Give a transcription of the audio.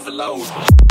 Overload.